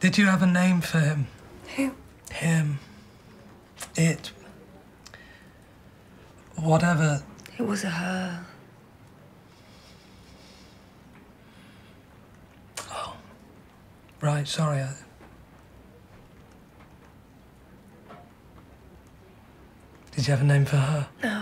Did you have a name for him? Who? Him. It. Whatever. It was a her. Oh. Right, sorry. I... Did you have a name for her? No.